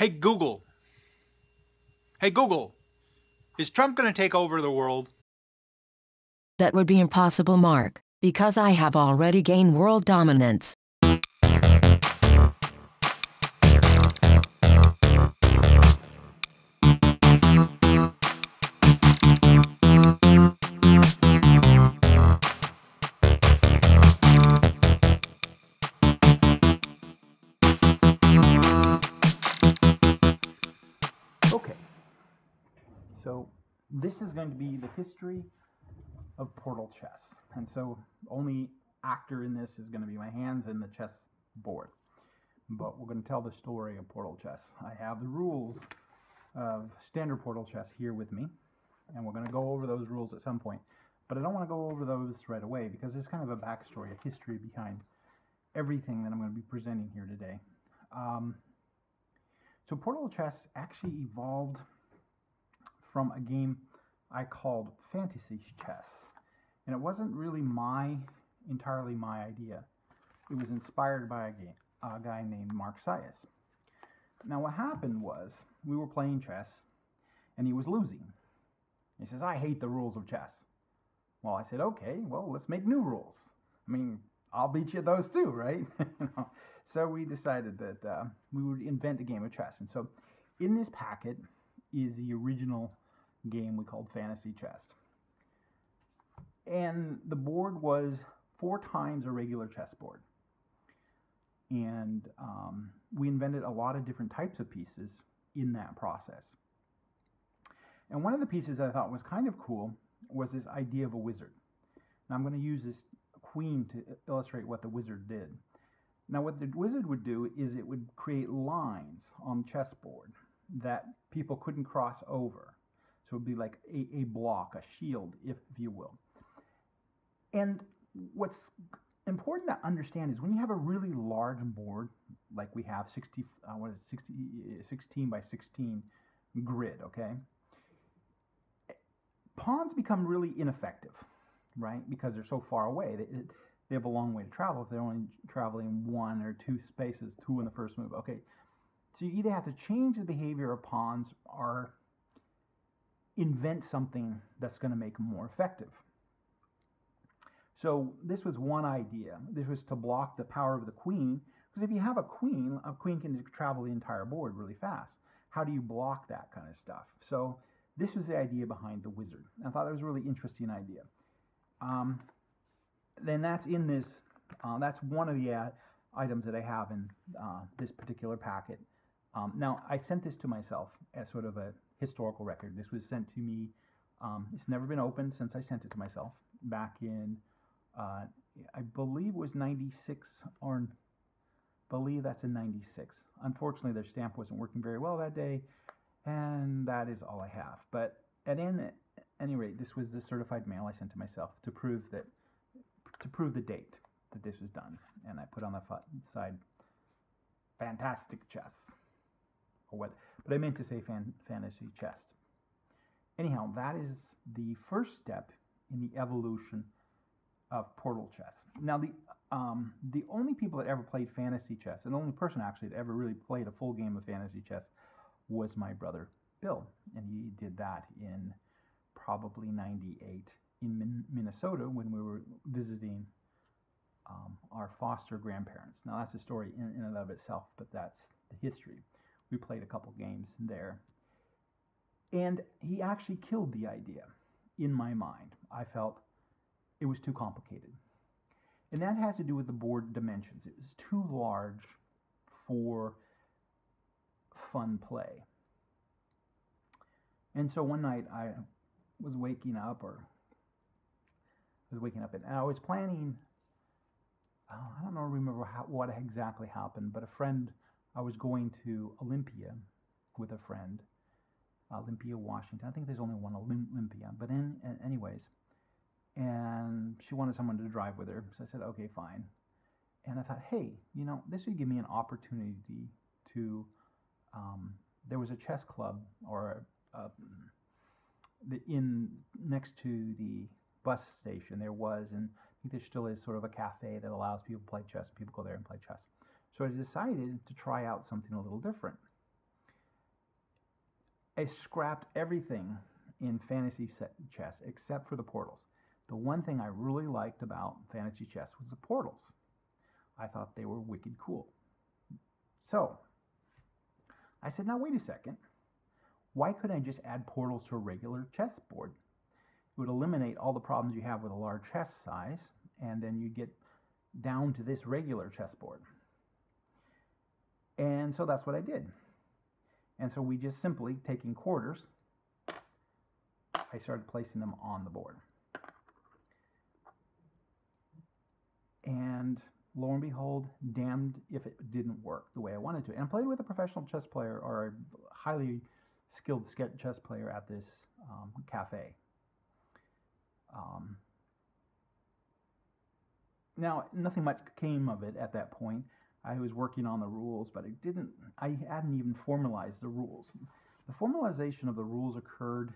Hey Google. Hey Google. Is Trump going to take over the world? That would be impossible, Mark, because I have already gained world dominance. This is going to be the history of Portal chess. And so only actor in this is going to be my hands and the chess board. But we're going to tell the story of Portal chess. I have the rules of standard Portal chess here with me. And we're going to go over those rules at some point. But I don't want to go over those right away because there's kind of a backstory, a history behind everything that I'm going to be presenting here today. Um, so Portal Chess actually evolved from a game I called Fantasy Chess. And it wasn't really my, entirely my idea. It was inspired by a, game, a guy named Mark Sias. Now what happened was, we were playing chess, and he was losing. He says, I hate the rules of chess. Well, I said, okay, well, let's make new rules. I mean, I'll beat you at those too, right? so we decided that uh, we would invent a game of chess. And so in this packet is the original game we called Fantasy Chess. And the board was four times a regular chessboard. And um, we invented a lot of different types of pieces in that process. And one of the pieces that I thought was kind of cool was this idea of a wizard. Now I'm going to use this queen to illustrate what the wizard did. Now what the wizard would do is it would create lines on the chessboard that people couldn't cross over. So it would be like a, a block, a shield, if, if you will. And what's important to understand is when you have a really large board, like we have 60, uh, what is it, 60, 16 by 16 grid, okay? Pawns become really ineffective, right? Because they're so far away. They, they have a long way to travel if they're only traveling one or two spaces, two in the first move. Okay, so you either have to change the behavior of pawns or invent something that's going to make them more effective. So this was one idea. This was to block the power of the queen, because if you have a queen, a queen can travel the entire board really fast. How do you block that kind of stuff? So this was the idea behind the wizard. I thought that was a really interesting idea. Um, then that's in this, uh, that's one of the uh, items that I have in uh, this particular packet. Um, now, I sent this to myself as sort of a historical record. This was sent to me, um, it's never been opened since I sent it to myself back in, uh, I believe it was 96 or believe that's in 96. Unfortunately, their stamp wasn't working very well that day, and that is all I have. But at any rate, this was the certified mail I sent to myself to prove that to prove the date that this was done. And I put on the side, fantastic chess. Or what, but I meant to say fan, fantasy chess. Anyhow, that is the first step in the evolution of portal chess. Now, the um, the only people that ever played fantasy chess, and the only person actually that ever really played a full game of fantasy chess, was my brother Bill, and he did that in probably '98 in Min Minnesota when we were visiting um, our foster grandparents. Now that's a story in, in and of itself, but that's the history. We played a couple games there. And he actually killed the idea in my mind. I felt it was too complicated. And that has to do with the board dimensions. It was too large for fun play. And so one night I was waking up or was waking up and I was planning. Oh, I don't know, remember how, what exactly happened, but a friend, I was going to Olympia with a friend, Olympia, Washington. I think there's only one Olympia, but in, anyways, and she wanted someone to drive with her, so I said, okay, fine. And I thought, hey, you know, this would give me an opportunity to. Um, there was a chess club or a, the, in next to the bus station there was, and I think there still is sort of a cafe that allows people to play chess. People go there and play chess. So I decided to try out something a little different. I scrapped everything in fantasy chess except for the portals. The one thing I really liked about fantasy chess was the portals. I thought they were wicked cool. So I said, now wait a second. Why couldn't I just add portals to a regular chessboard? It would eliminate all the problems you have with a large chess size, and then you'd get down to this regular chessboard. And so that's what I did. And so we just simply, taking quarters, I started placing them on the board. And lo and behold, damned if it didn't work the way I wanted to. And I played with a professional chess player or a highly skilled chess player at this um, cafe. Um, now, nothing much came of it at that point. I was working on the rules, but it didn't. I hadn't even formalized the rules. The formalization of the rules occurred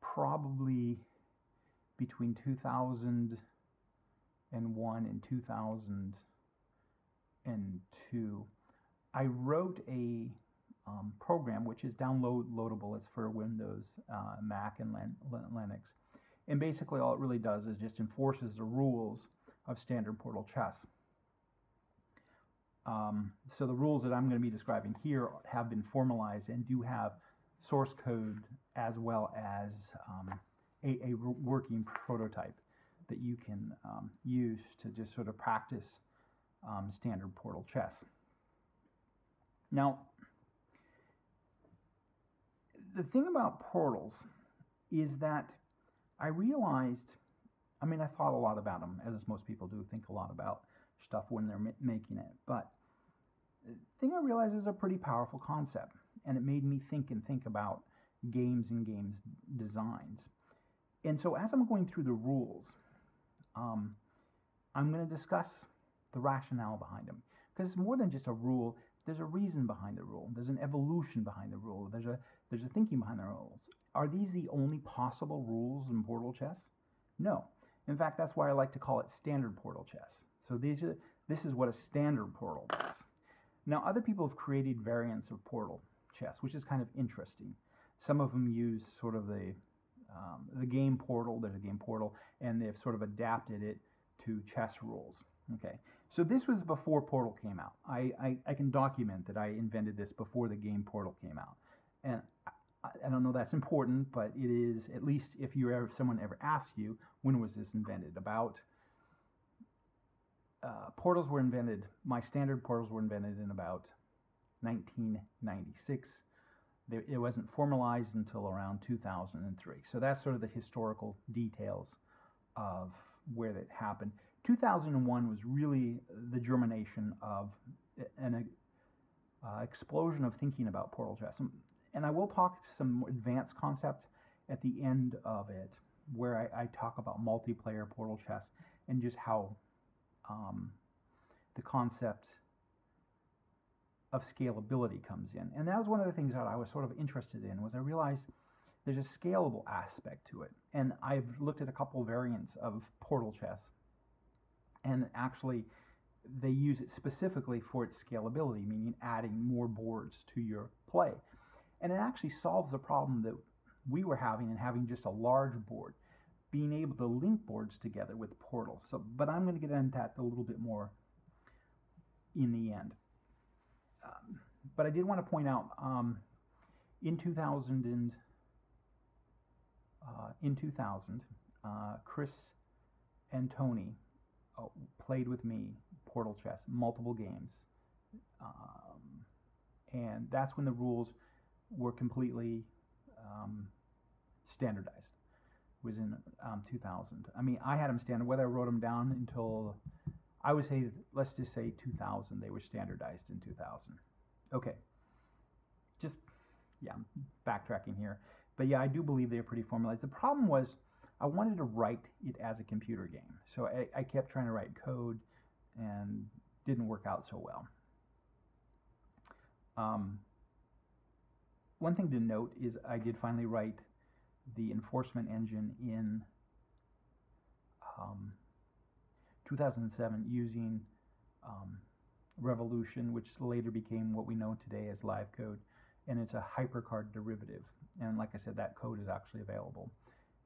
probably between 2001 and 2002. I wrote a um, program which is downloadable. It's for Windows, uh, Mac, and Linux. And basically, all it really does is just enforces the rules of standard portal chess. Um, so the rules that I'm going to be describing here have been formalized and do have source code as well as um, a, a, working prototype that you can um, use to just sort of practice um, standard portal chess. Now, the thing about portals is that I realized, I mean, I thought a lot about them, as most people do think a lot about stuff when they're making it. But the thing I realized is a pretty powerful concept, and it made me think and think about games and games designs. And so as I'm going through the rules, um, I'm going to discuss the rationale behind them. Because it's more than just a rule, there's a reason behind the rule. There's an evolution behind the rule. There's a there's a thinking behind the rules. Are these the only possible rules in Portal chess? No. In fact, that's why I like to call it standard Portal chess. So these are, this is what a standard Portal does. Now, other people have created variants of Portal chess, which is kind of interesting. Some of them use sort of the um, the game portal. There's a game portal, and they've sort of adapted it to chess rules. Okay, so this was before Portal came out. I, I, I can document that I invented this before the game Portal came out, and I don't know that's important, but it is at least if you ever someone ever asks you when was this invented about uh, portals were invented. My standard portals were invented in about 1996. They, it wasn't formalized until around 2003. So that's sort of the historical details of where that happened. 2001 was really the germination of an uh, explosion of thinking about portal chess and I will talk to some advanced concepts at the end of it, where I, I talk about multiplayer portal chess and just how um, the concept of scalability comes in. And that was one of the things that I was sort of interested in was I realized there's a scalable aspect to it. And I've looked at a couple variants of portal chess and actually they use it specifically for its scalability, meaning adding more boards to your play. And it actually solves the problem that we were having in having just a large board, being able to link boards together with portals. So, but I'm going to get into that a little bit more in the end. Um, but I did want to point out um, in 2000 and uh, in 2000, uh, Chris and Tony uh, played with me Portal Chess, multiple games, um, and that's when the rules were completely um, standardized. Was in um, 2000. I mean, I had them standard. Whether I wrote them down until I would say, let's just say 2000, they were standardized in 2000. Okay. Just, yeah, I'm backtracking here. But yeah, I do believe they're pretty formalized. The problem was I wanted to write it as a computer game. So I, I kept trying to write code and didn't work out so well. Um, one thing to note is I did finally write the enforcement engine in um, 2007 using um, Revolution, which later became what we know today as LiveCode, and it's a HyperCard derivative. And like I said, that code is actually available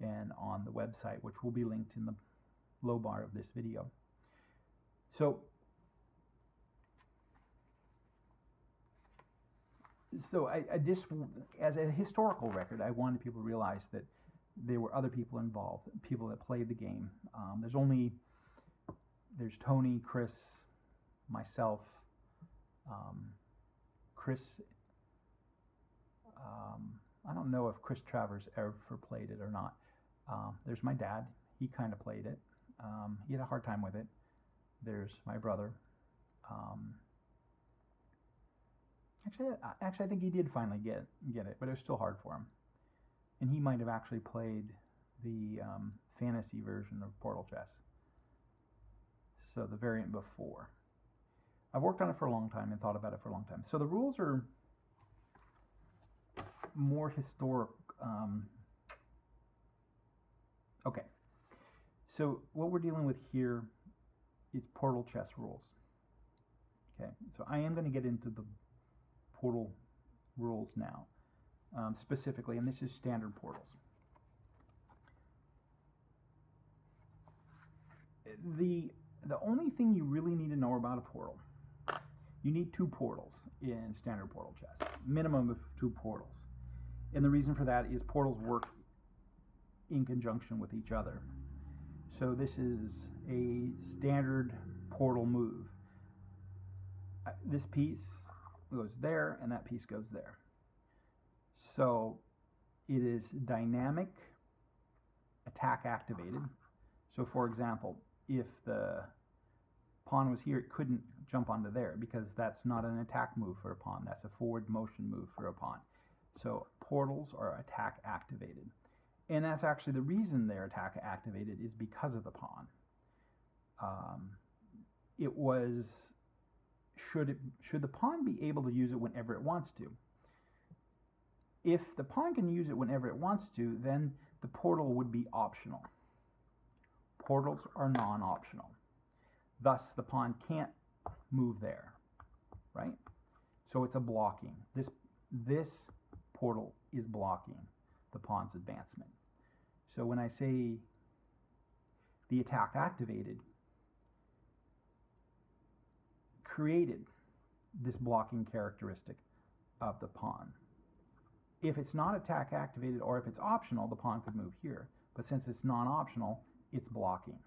and on the website, which will be linked in the low bar of this video. So, so I, I just, as a historical record, I wanted people to realize that there were other people involved, people that played the game. Um, there's only, there's Tony, Chris, myself, um, Chris, um, I don't know if Chris Travers ever played it or not. Um, there's my dad. He kind of played it. Um, he had a hard time with it. There's my brother. Um, actually, I- actually, I think he did finally get get it, but it was still hard for him. And he might have actually played the um, fantasy version of Portal Chess. So the variant before. I've worked on it for a long time and thought about it for a long time. So the rules are more historic. Um, okay. So what we're dealing with here is portal chess rules. Okay. So I am going to get into the portal rules now, um, specifically, and this is standard portals. The the only thing you really need to know about a portal, you need two portals in standard portal chess, minimum of two portals. And the reason for that is portals work in conjunction with each other. So this is a standard portal move. Uh, This piece goes there and that piece goes there. So it is dynamic attack activated. So for example, if the pawn was here, it couldn't jump onto there because that's not an attack move for a pawn. That's a forward motion move for a pawn. So portals are attack activated. And that's actually the reason they're attack activated is because of the pawn. Um, it was should it should the pawn be able to use it whenever it wants to? If the pawn can use it whenever it wants to, then the portal would be optional. Portals are non-optional. Thus, the pawn can't move there, right? So it's a blocking. This this portal is blocking the pawn's advancement. So when I say the attack activated, created this blocking characteristic of the pawn. If it's not attack activated or if it's optional, the pawn could move here. But since it's non-optional, it's blocking.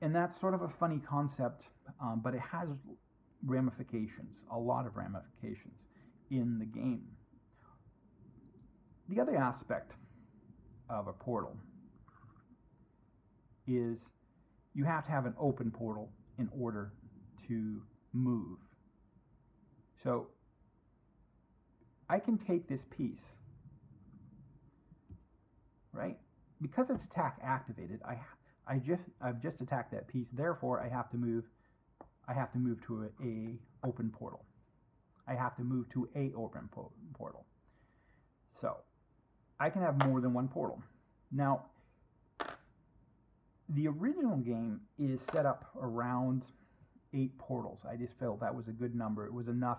And that's sort of a funny concept, um, but it has ramifications, a lot of ramifications in the game. The other aspect of a portal is you have to have an open portal in order to move. So I can take this piece, right? Because it's attack activated, I I just I've just attacked that piece. Therefore, I have to move. I have to move to a, a open portal. I have to move to a open po portal. So I can have more than one portal. Now, the original game is set up around eight portals. I just felt that was a good number. It was enough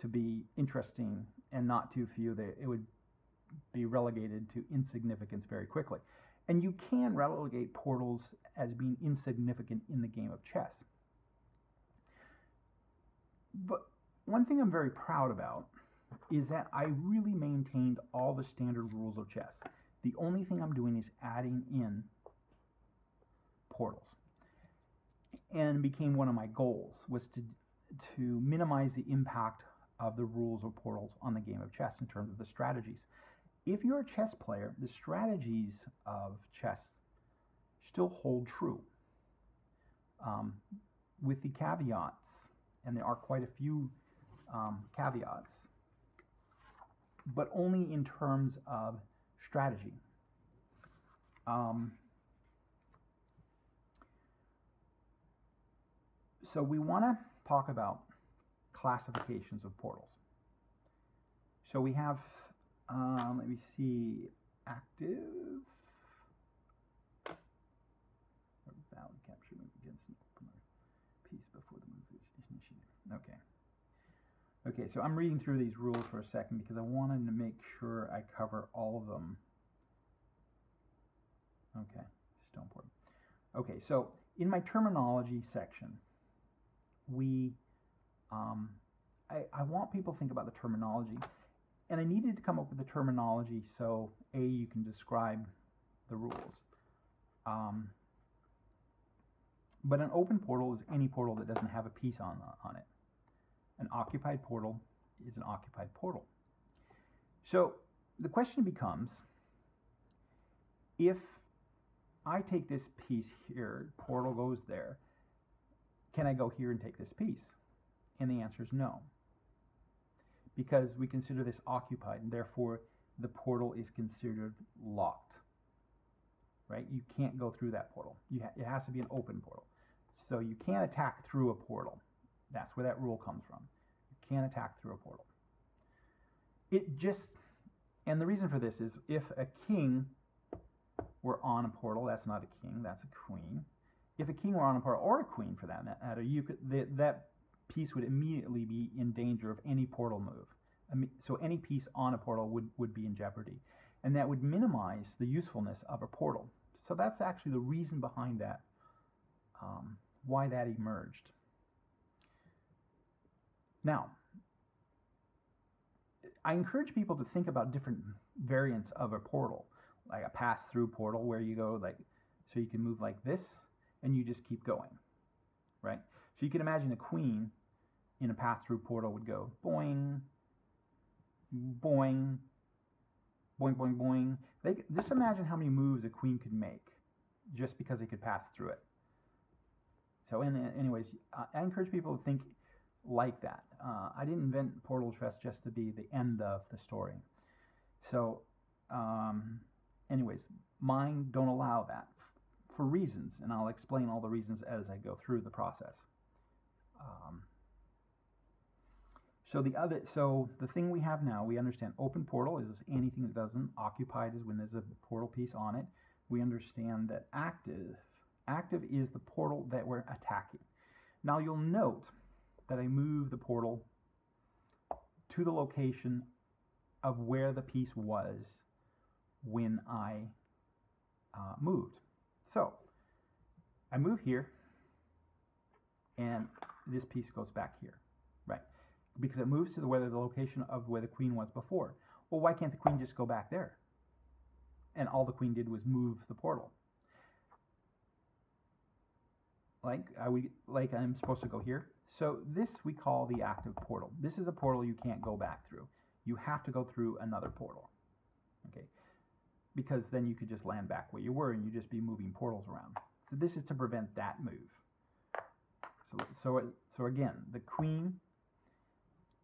to be interesting and not too few that it would be relegated to insignificance very quickly. And you can relegate portals as being insignificant in the game of chess. But one thing I'm very proud about is that I really maintained all the standard rules of chess. The only thing I'm doing is adding in portals. And became one of my goals was to to minimize the impact of the rules of portals on the game of chess in terms of the strategies. If you're a chess player, the strategies of chess still hold true. Um, with the caveats, and there are quite a few um, caveats, but only in terms of strategy. Um, so we want to talk about classifications of portals. So we have, um, let me see, active, valid capture move against an opener piece before the move is initiated. Okay. Okay, so I'm reading through these rules for a second because I wanted to make sure I cover all of them. Okay, still important. Okay, so in my terminology section, we, um, I, I want people to think about the terminology, and I needed to come up with the terminology so A, you can describe the rules. Um, but an open portal is any portal that doesn't have a piece on, on it. An occupied portal is an occupied portal. So the question becomes, if I take this piece here, portal goes there, can I go here and take this piece? And the answer is no. Because we consider this occupied, and therefore the portal is considered locked. Right? You can't go through that portal. Ha it has to be an open portal. So you can't attack through a portal. That's where that rule comes from. You can't attack through a portal. It just, and the reason for this is if a king were on a portal, that's not a king, that's a queen. If a king were on a portal, or a queen for that matter, you could that, that piece would immediately be in danger of any portal move. So any piece on a portal would, would be in jeopardy. And that would minimize the usefulness of a portal. So that's actually the reason behind that, um, why that emerged. Now, I encourage people to think about different variants of a portal, like a pass-through portal where you go like, so you can move like this and you just keep going, right? So you can imagine a queen in a path through portal would go boing, boing, boing, boing, boing. They, just imagine how many moves a queen could make just because they could pass through it. So, in, anyways, I encourage people to think like that. Uh, I didn't invent portal chess just to be the end of the story. So, um, anyways, mine don't allow that for reasons, and I'll explain all the reasons as I go through the process. Um, so the other, so the thing we have now, we understand open portal is anything that doesn't occupied is when there's a portal piece on it. We understand that active, active is the portal that we're attacking. Now you'll note that I move the portal to the location of where the piece was when I uh, moved. So I move here and this piece goes back here, right? Because it moves to the, where the location of where the queen was before. Well, why can't the queen just go back there? And all the queen did was move the portal. Like I we like I'm supposed to go here. So this we call the active portal. This is a portal you can't go back through. You have to go through another portal. Okay. Because then you could just land back where you were and you'd just be moving portals around. So this is to prevent that move. So so so again, the queen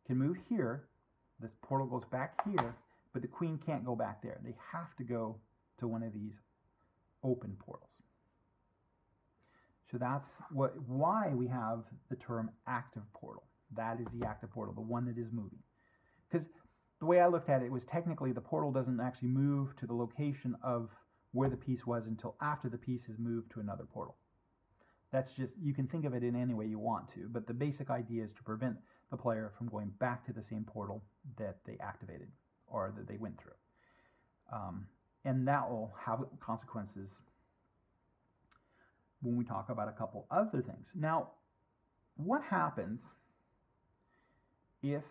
can move here. This portal goes back here, but the queen can't go back there. They have to go to one of these open portals. So that's what why we have the term active portal. That is the active portal, the one that is moving. Because the way I looked at it was technically the portal doesn't actually move to the location of where the piece was until after the piece has moved to another portal. That's just, you can think of it in any way you want to, but the basic idea is to prevent the player from going back to the same portal that they activated or that they went through. Um, and that will have consequences when we talk about a couple other things. Now, what happens if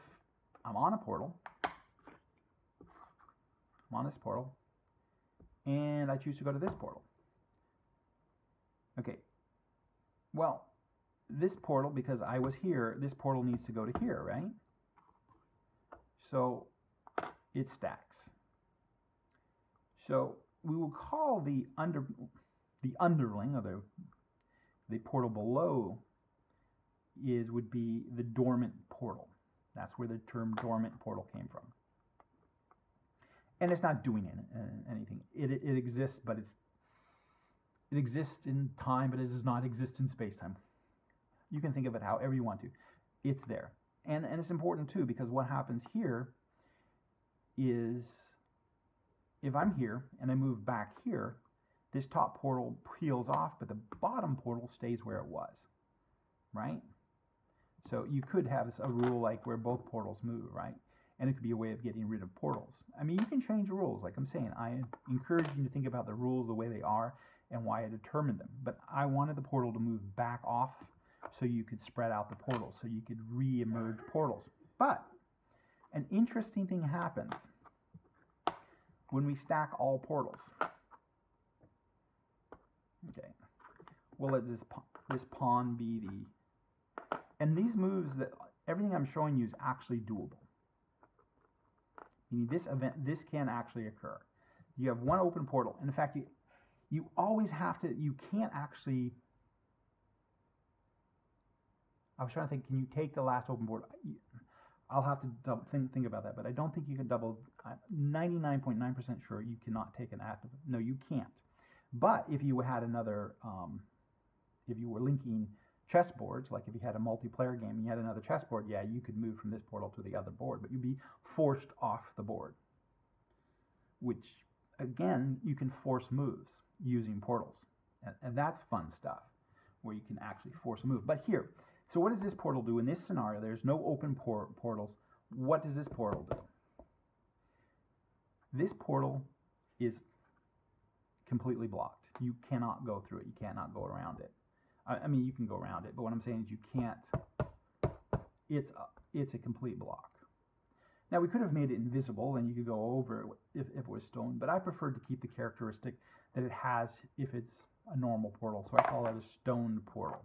I'm on a portal, on this portal, and I choose to go to this portal? Okay, well, this portal, because I was here, this portal needs to go to here, right? So it stacks. So we will call the under the underling, or the, the portal below, is would be the dormant portal. That's where the term dormant portal came from. And it's not doing uh, anything. It, it, it exists, but it's it exists in time, but it does not exist in space-time. You can think of it however you want to. It's there. And, and it's important too, because what happens here is if I'm here and I move back here, this top portal peels off, but the bottom portal stays where it was, right? So you could have a rule like where both portals move, right? And it could be a way of getting rid of portals. I mean, you can change rules. Like I'm saying, I encourage you to think about the rules the way they are and why I determined them. But I wanted the portal to move back off so you could spread out the portals, so you could re-emerge portals. But an interesting thing happens when we stack all portals. Okay, will let this this pawn be the and these moves that everything I'm showing you is actually doable. Meaning this event this can actually occur. You have one open portal. And in fact, you you always have to you can't actually I was trying to think, can you take the last open portal? I'll have to double, think, think about that, but I don't think you can double. I'm 99.9% sure you cannot take an active. No, you can't. But if you had another, um, if you were linking chessboards, like if you had a multiplayer game and you had another chessboard, yeah, you could move from this portal to the other board, but you'd be forced off the board. Which, again, you can force moves using portals. And, and that's fun stuff, where you can actually force a move. But here, so what does this portal do? In this scenario, there's no open por portals. What does this portal do? This portal is completely blocked. You cannot go through it. You cannot go around it. I, I mean, you can go around it, but what I'm saying is you can't. It's a, it's a complete block. Now, we could have made it invisible and you could go over it if, if it was stone, but I preferred to keep the characteristic that it has if it's a normal portal. So I call it a stone portal.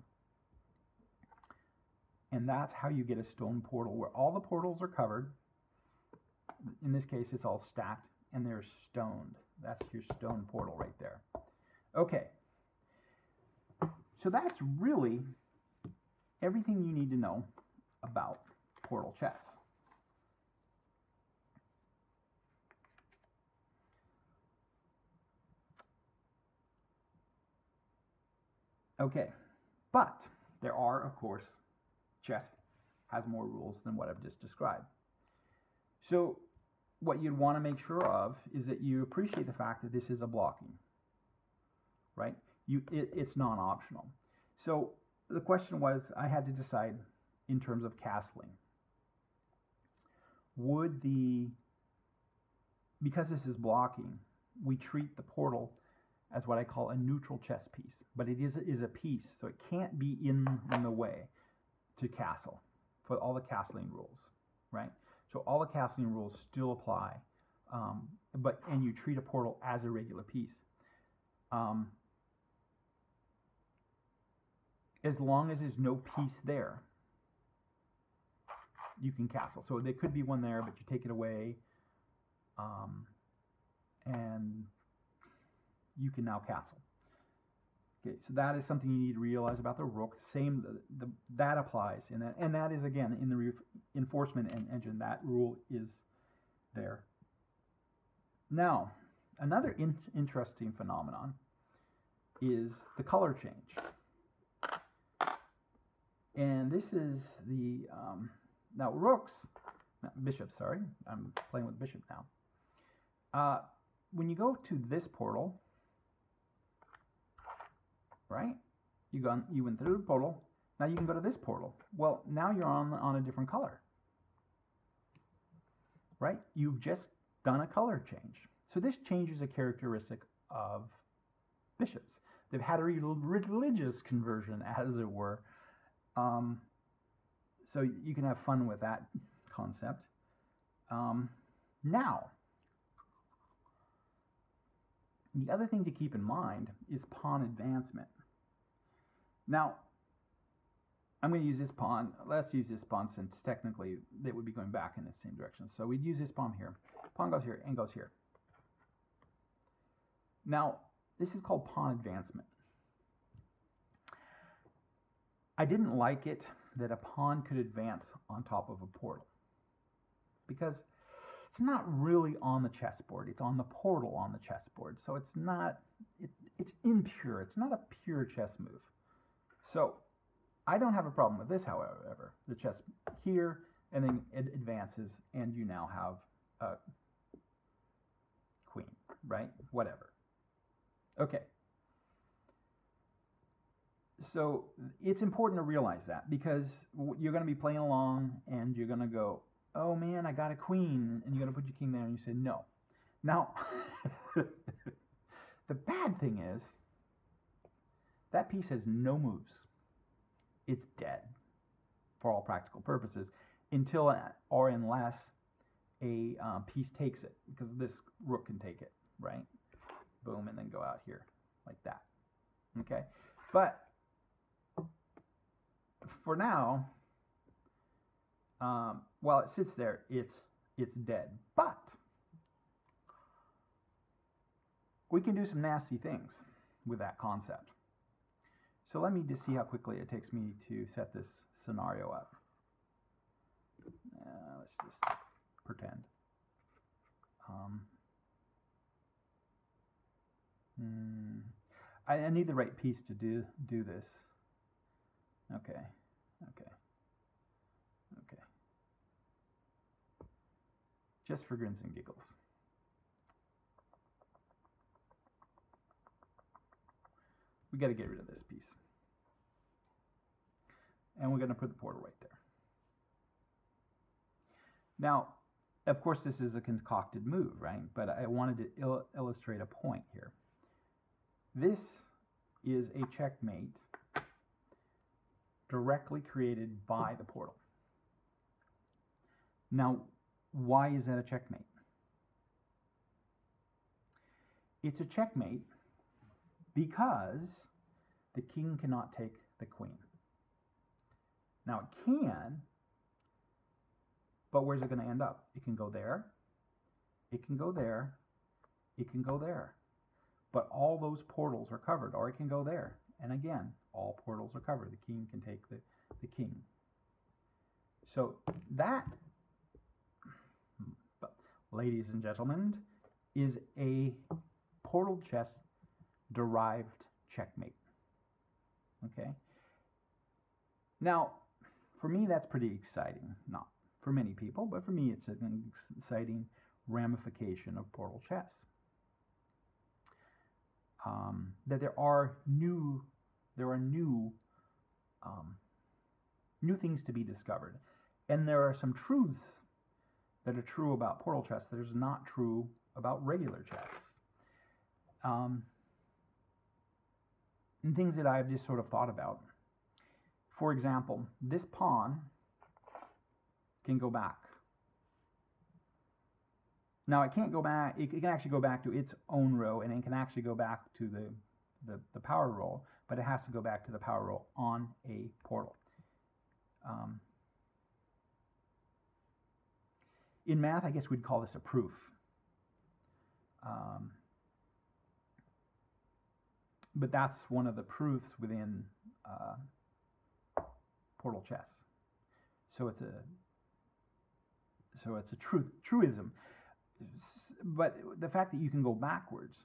And that's how you get a stone portal where all the portals are covered. In this case, it's all stacked and they're stoned. That's your stone portal right there. Okay. So that's really everything you need to know about portal chess. Okay, but there are, of course, chess has more rules than what I've just described. So what you'd want to make sure of is that you appreciate the fact that this is a blocking, right? You, it, it's non-optional. So the question was, I had to decide in terms of castling. Would the, because this is blocking, we treat the portal as what I call a neutral chess piece, but it is, is a piece, so it can't be in, in the way to castle for all the castling rules, right? So all the castling rules still apply, um, but and you treat a portal as a regular piece. Um, as long as there's no piece there, you can castle. So there could be one there, but you take it away, um, and you can now castle. Okay, so that is something you need to realize about the rook. Same, the, the, that applies, and that, and that is again in the reinforcement and engine. That rule is there. Now, another in interesting phenomenon is the color change, and this is the um, now rooks, bishop. Sorry, I'm playing with bishop now. Uh, when you go to this portal, right? You gone, you went through the portal. Now you can go to this portal. Well, now you're on on a different color, right? You've just done a color change. So this changes a characteristic of bishops. They've had a religious conversion, as it were. Um, so you can have fun with that concept. Um, now, the other thing to keep in mind is pawn advancement. Now, I'm going to use this pawn. Let's use this pawn since technically they would be going back in the same direction. So we'd use this pawn here. Pawn goes here and goes here. Now, this is called pawn advancement. I didn't like it that a pawn could advance on top of a portal because it's not really on the chessboard. It's on the portal on the chessboard. So it's not, it, it's impure. It's not a pure chess move. So I don't have a problem with this, however. The chess here, and then it advances, and you now have a queen, right? Whatever. Okay. So it's important to realize that because you're going to be playing along and you're going to go, oh man, I got a queen, and you're going to put your king there, and you say no. Now, the bad thing is that piece has no moves. It's dead for all practical purposes until or unless a um, piece takes it because this rook can take it, right? Boom, and then go out here like that. Okay, but for now, um, while it sits there, it's it's dead. But we can do some nasty things with that concept. So let me just see how quickly it takes me to set this scenario up. Uh, let's just pretend. Um, hmm, I, I need the right piece to do do this. Okay, okay, okay. Just for grins and giggles. We got to get rid of this piece. And we're going to put the portal right there. Now, of course, this is a concocted move, right? But I wanted to il illustrate a point here. This is a checkmate directly created by the portal. Now, why is that a checkmate? It's a checkmate because the king cannot take the queen. Now, it can, but where's it going to end up? It can go there, it can go there, it can go there. But all those portals are covered, or it can go there. And again, all portals are covered. The king can take the, the king. So that, ladies and gentlemen, is a portal chess derived checkmate. Okay? Now, for me, that's pretty exciting. Not for many people, but for me, it's an exciting ramification of portal chess. Um, that there are new, there are new, um, new things to be discovered, and there are some truths that are true about portal chess that is not true about regular chess. Um, and things that I've just sort of thought about. For example, this pawn can go back. Now it can't go back, it can actually go back to its own row and it can actually go back to the, the, the power roll, but it has to go back to the power roll on a portal. Um, in math, I guess we'd call this a proof. Um, but that's one of the proofs within uh, portal chess. So it's a so it's a truth truism. But the fact that you can go backwards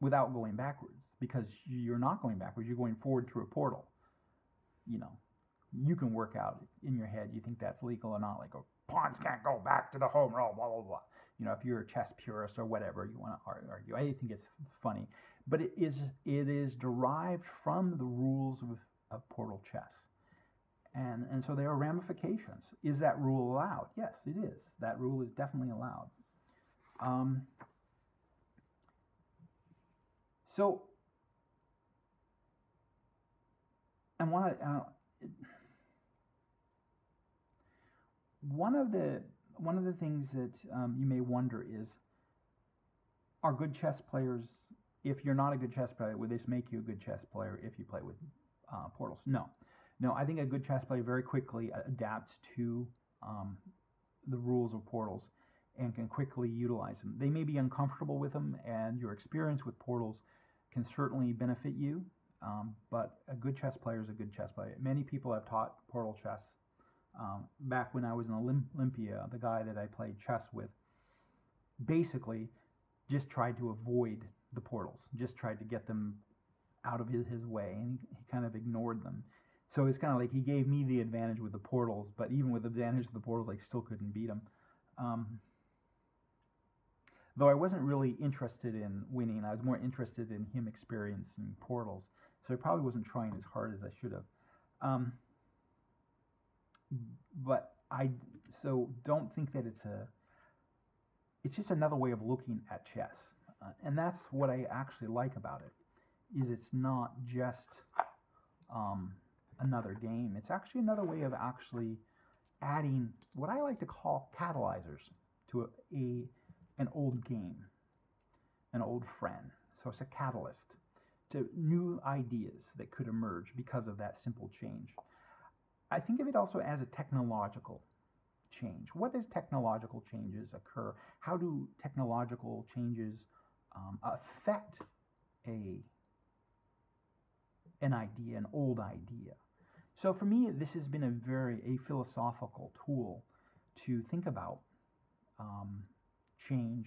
without going backwards, because you're not going backwards, you're going forward through a portal. You know, you can work out in your head. You think that's legal or not? Like, oh, pawns can't go back to the home row. Blah blah blah. You know, if you're a chess purist or whatever you want to argue, I think it's funny but it is it is derived from the rules of, of portal chess. And, and so there are ramifications. Is that rule allowed? Yes, it is. That rule is definitely allowed. Um, so, and one of, uh, one of the one of the things that um, you may wonder is, are good chess players if you're not a good chess player, would this make you a good chess player if you play with uh, portals? No. No, I think a good chess player very quickly adapts to um, the rules of portals and can quickly utilize them. They may be uncomfortable with them, and your experience with portals can certainly benefit you, um, but a good chess player is a good chess player. Many people have taught portal chess. Um, back when I was in Olympia, the guy that I played chess with basically just tried to avoid the portals, just tried to get them out of his, his way, and he, he kind of ignored them. So it's kind of like he gave me the advantage with the portals, but even with the advantage of the portals, I still couldn't beat him. Um, though I wasn't really interested in winning, I was more interested in him experiencing portals. So I probably wasn't trying as hard as I should have. Um, but I so don't think that it's a it's just another way of looking at chess uh, and that's what i actually like about it is it's not just um, another game it's actually another way of actually adding what i like to call catalyzers to a, a an old game an old friend so it's a catalyst to new ideas that could emerge because of that simple change I think of it also as a technological change. What does technological changes occur? How do technological changes um, affect a an idea, an old idea? So for me, this has been a very a philosophical tool to think about um, change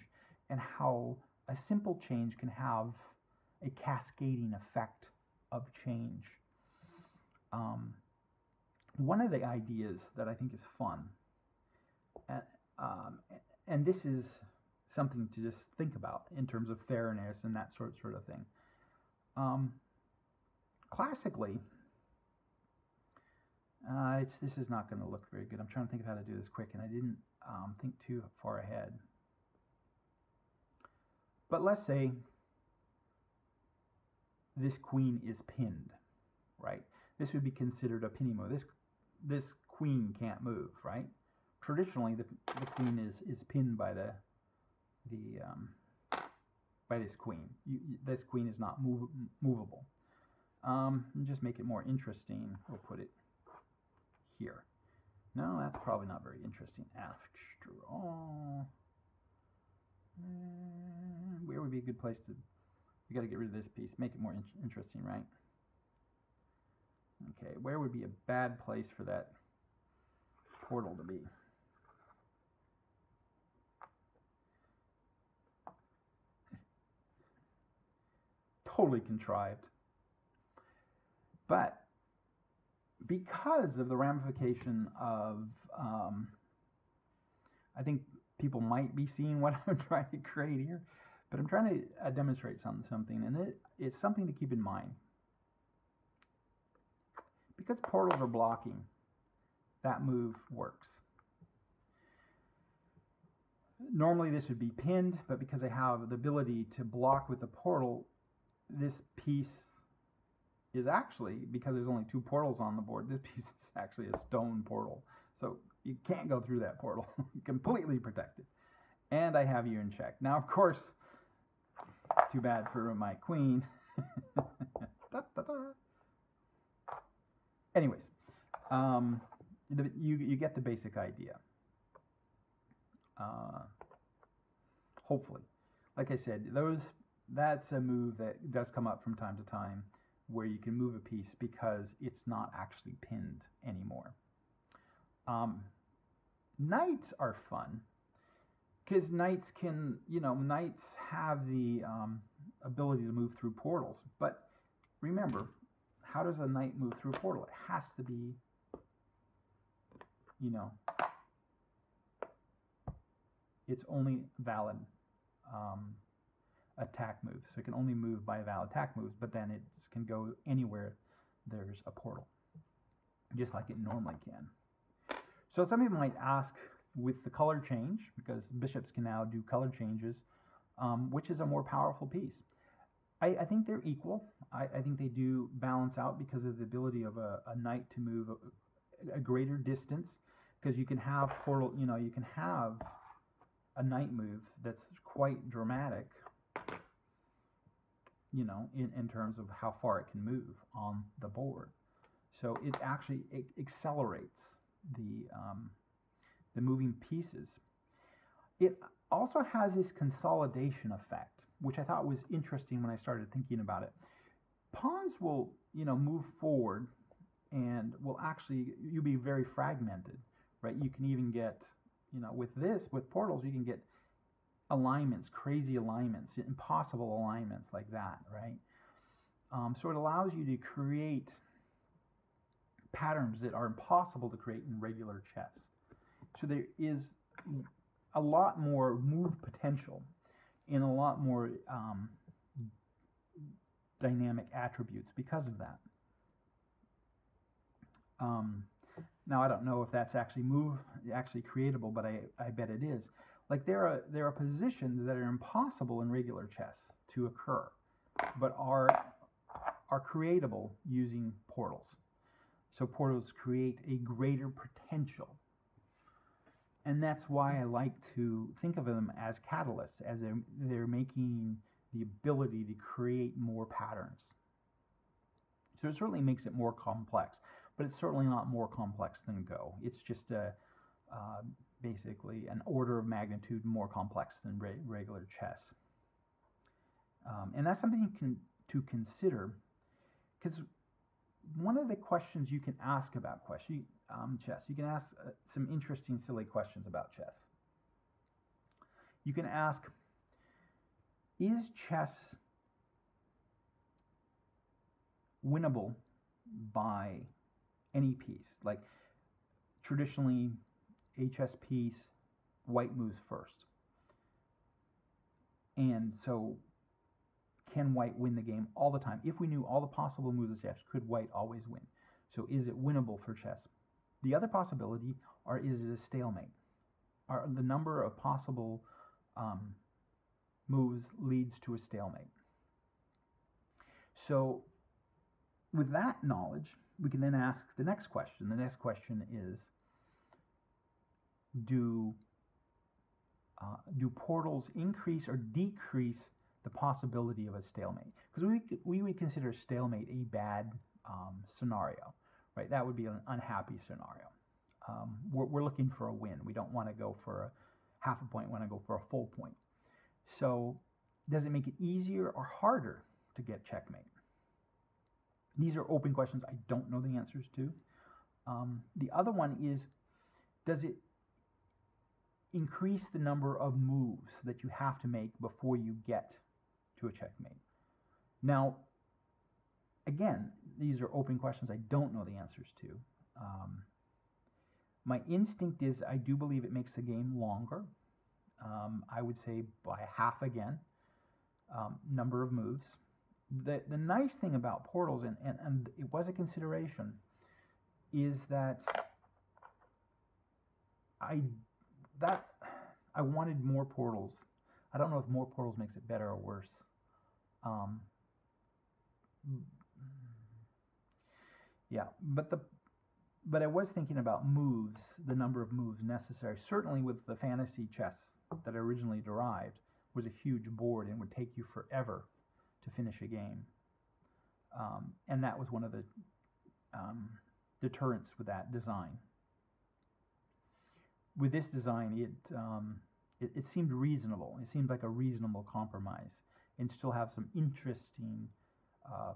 and how a simple change can have a cascading effect of change. Um, one of the ideas that I think is fun, and, um, and this is something to just think about in terms of fairness and that sort sort of thing. Um, classically, uh, it's this is not going to look very good. I'm trying to think of how to do this quick, and I didn't um, think too far ahead. But let's say this queen is pinned, right? This would be considered a pinning move. This this queen can't move, right? Traditionally, the, the queen is, is pinned by the the um, by this queen. You, this queen is not move, movable. Um, just make it more interesting. We'll put it here. No, that's probably not very interesting. After all, mm, where would be a good place to? We got to get rid of this piece. Make it more in interesting, right? Okay, where would be a bad place for that portal to be? totally contrived. But because of the ramification of, um, I think people might be seeing what I'm trying to create here, but I'm trying to uh, demonstrate something, something, and it, it's something to keep in mind because portals are blocking, that move works. Normally this would be pinned, but because I have the ability to block with the portal, this piece is actually, because there's only two portals on the board, this piece is actually a stone portal. So you can't go through that portal. Completely protected. And I have you in check. Now, of course, too bad for my queen. da, da, da. Anyways, um, the, you, you get the basic idea. Uh, hopefully. Like I said, those that's a move that does come up from time to time where you can move a piece because it's not actually pinned anymore. Um, knights are fun because knights can, you know, knights have the um, ability to move through portals. But remember, how does a knight move through a portal? It has to be, you know, it's only valid um, attack moves. So it can only move by a valid attack moves, but then it can go anywhere there's a portal, just like it normally can. So some people might ask with the color change, because bishops can now do color changes, um, which is a more powerful piece. I, I think they're equal. I, I, think they do balance out because of the ability of a, a knight to move a, a greater distance. Because you can have portal, you know, you can have a knight move that's quite dramatic, you know, in, in terms of how far it can move on the board. So it actually it accelerates the um, the moving pieces. It also has this consolidation effect which I thought was interesting when I started thinking about it. Pawns will, you know, move forward and will actually you'll be very fragmented, right? You can even get, you know, with this with portals you can get alignments, crazy alignments, impossible alignments like that, right? Um, so it allows you to create patterns that are impossible to create in regular chess. So there is a lot more move potential and a lot more um, dynamic attributes because of that. Um, now I don't know if that's actually move actually creatable, but I, I bet it is. Like there are there are positions that are impossible in regular chess to occur, but are are creatable using portals. So portals create a greater potential. And that's why I like to think of them as catalysts, as they're, they're making the ability to create more patterns. So it certainly makes it more complex, but it's certainly not more complex than Go. It's just a, uh, basically an order of magnitude more complex than re regular chess. Um, and that's something you can to consider because one of the questions you can ask about question, um, chess, you can ask uh, some interesting, silly questions about chess. You can ask, is chess winnable by any piece? Like traditionally, chess piece, white moves first. And so can white win the game all the time? If we knew all the possible moves of chess, could white always win? So is it winnable for chess? The other possibility are is it a stalemate? Are the number of possible um, moves leads to a stalemate? So with that knowledge, we can then ask the next question. The next question is, do uh, do portals increase or decrease the possibility of a stalemate. Because we, we would consider stalemate a bad um, scenario, right? That would be an unhappy scenario. Um, we're, we're, looking for a win. We don't want to go for a half a point, we want to go for a full point. So does it make it easier or harder to get checkmate? These are open questions I don't know the answers to. Um, the other one is, does it increase the number of moves that you have to make before you get to a checkmate. Now, again, these are open questions I don't know the answers to. Um, my instinct is I do believe it makes the game longer. Um, I would say by half again, um, number of moves. The, the nice thing about portals, and, and, and it was a consideration, is that I that I wanted more portals. I don't know if more portals makes it better or worse. Um, yeah, but the but I was thinking about moves, the number of moves necessary. Certainly, with the fantasy chess that I originally derived, was a huge board and would take you forever to finish a game. Um, and that was one of the um, deterrents with that design. With this design, it, um, it, it seemed reasonable. It seemed like a reasonable compromise and still have some interesting uh,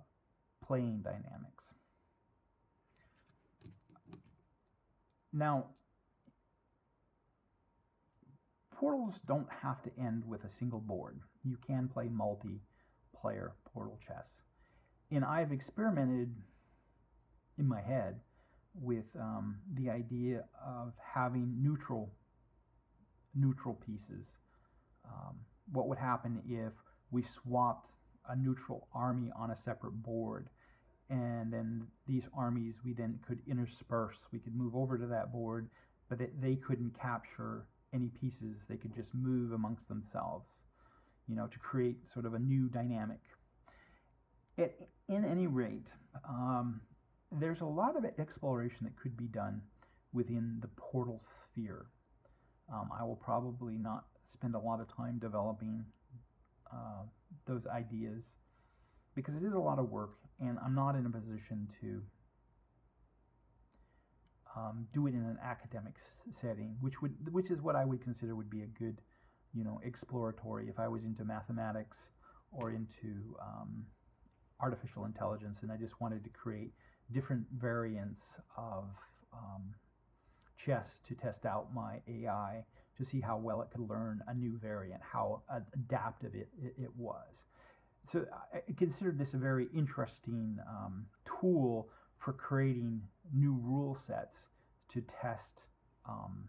playing dynamics. Now, portals don't have to end with a single board. You can play multiplayer portal chess. And I've experimented in my head with um, the idea of having neutral neutral pieces. Um, what would happen if we swapped a neutral army on a separate board. And then these armies we then could intersperse. We could move over to that board, but they couldn't capture any pieces. They could just move amongst themselves, you know, to create sort of a new dynamic. It, in any rate, um, there's a lot of exploration that could be done within the portal sphere. Um, I will probably not spend a lot of time developing uh, those ideas because it is a lot of work and I'm not in a position to um, do it in an academic setting, which would which is what I would consider would be a good, you know, exploratory. If I was into mathematics or into um, artificial intelligence and I just wanted to create different variants of um, chess to test out my AI to see how well it could learn a new variant, how adaptive it, it, it was. So I considered this a very interesting um, tool for creating new rule sets to test um,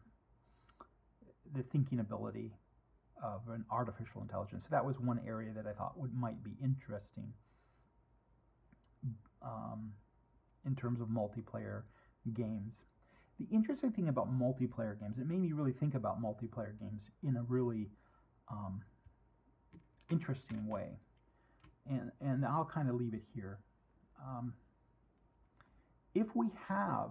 the thinking ability of an artificial intelligence. So that was one area that I thought would might be interesting. um, in terms of multiplayer games. The interesting thing about multiplayer games, it made me really think about multiplayer games in a really um, interesting way. And, and I'll kind of leave it here. Um, if we have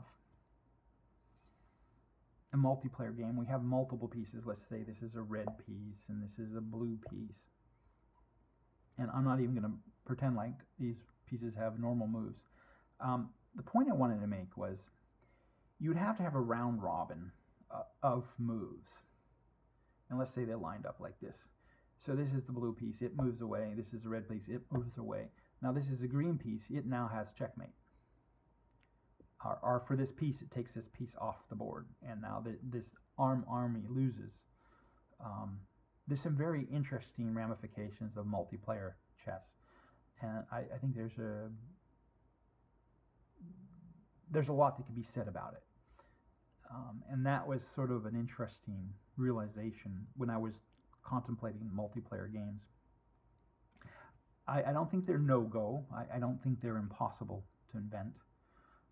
a multiplayer game, we have multiple pieces. Let's say this is a red piece and this is a blue piece. And I'm not even going to pretend like these pieces have normal moves. Um, the point I wanted to make was you would have to have a round robin uh, of moves. And let's say they're lined up like this. So this is the blue piece, it moves away. This is the red piece, it moves away. Now this is a green piece, it now has checkmate. Or, or for this piece, it takes this piece off the board, and now the, this arm army loses. Um, there's some very interesting ramifications of multiplayer chess, and I, I think there's a there's a lot that can be said about it. Um, and that was sort of an interesting realization when I was contemplating multiplayer games. I, I don't think they're no go. I, I, don't think they're impossible to invent.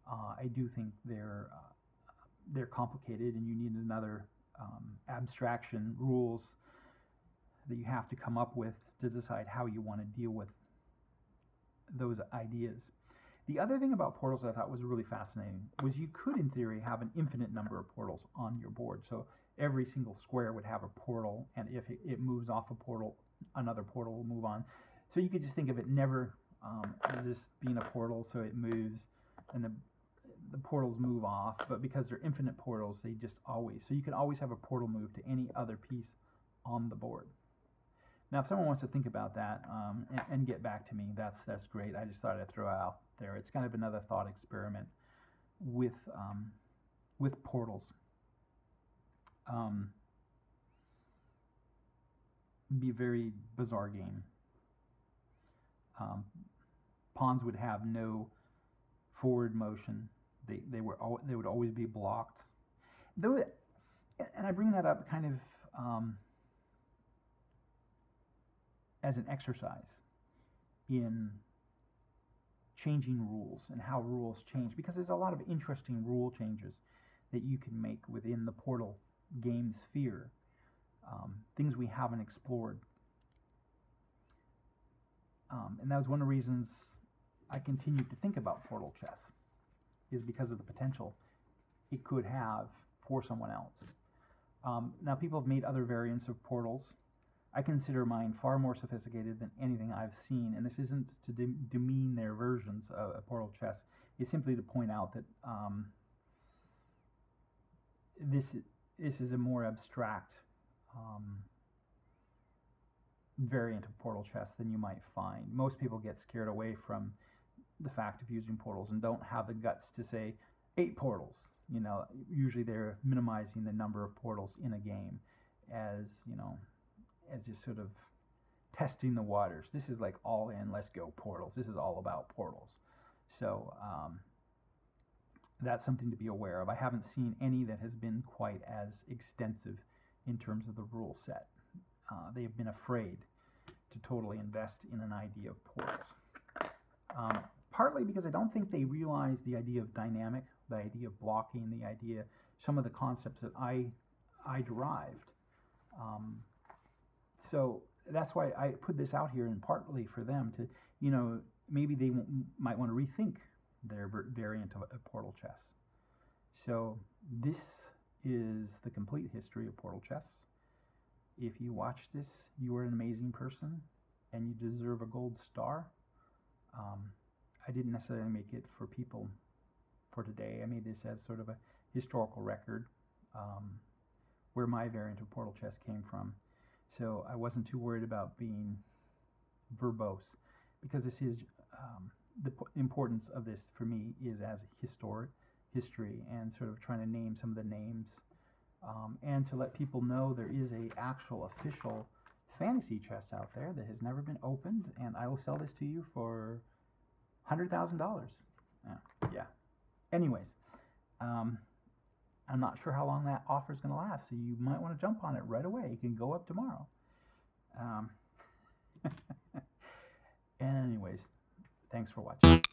Uh, I do think they're uh, they're complicated, and you need another um, abstraction rules that you have to come up with to decide how you want to deal with those ideas. The other thing about portals I thought was really fascinating was you could, in theory, have an infinite number of portals on your board. So every single square would have a portal, and if it, moves off a portal, another portal will move on. So you could just think of it never um, as this being a portal, so it moves, and the the portals move off, but because they're infinite portals, they just always. So you can always have a portal move to any other piece on the board. Now, if someone wants to think about that um, and, and, get back to me, that's that's great. I just thought I'd throw out there. It's kind of another thought experiment with um, with portals. Um, be a very bizarre game. Um, pawns would have no forward motion. They they were they would always be blocked. Though, and I bring that up kind of um, as an exercise in changing rules and how rules change because there's a lot of interesting rule changes that you can make within the Portal game sphere, um, things we haven't explored. Um, and that was one of the reasons I continued to think about Portal chess, is because of the potential it could have for someone else. Um, now, people have made other variants of portals. I consider mine far more sophisticated than anything I've seen, and this isn't to de- demean their versions of, Portal Chess. It's simply to point out that um, this this is a more abstract um, variant of Portal Chess than you might find. Most people get scared away from the fact of using portals and don't have the guts to say eight portals. You know, usually they're minimizing the number of portals in a game as you know as just sort of testing the waters. This is like all in, let's go portals. This is all about portals. So um, that's something to be aware of. I haven't seen any that has been quite as extensive in terms of the rule set. Uh, they have been afraid to totally invest in an idea of portals. Um, partly because I don't think they realize the idea of dynamic, the idea of blocking, the idea, some of the concepts that I, I derived. Um, so that's why I put this out here and partly for them to, you know, maybe they might want to rethink their variant of, of Portal Chess. So this is the complete history of Portal Chess. If you watch this, you are an amazing person and you deserve a gold star. Um, I didn't necessarily make it for people for today. I made this as sort of a historical record um, where my variant of Portal Chess came from. So I wasn't too worried about being verbose because this is um, the importance of this for me is as historic history and sort of trying to name some of the names um, and to let people know there is a actual official fantasy chest out there that has never been opened and I will sell this to you for hundred thousand dollars. Yeah. Anyways, um, I'm not sure how long that offer is going to last, so you might want to jump on it right away. You can go up tomorrow. Um, and anyways, thanks for watching.